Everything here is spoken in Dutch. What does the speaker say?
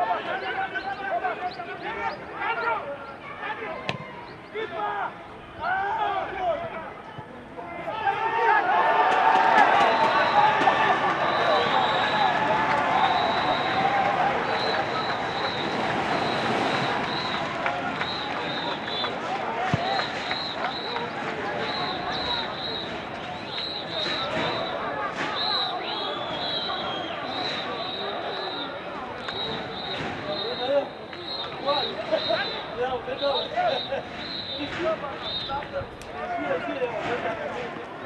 Come on, come on. Thank you.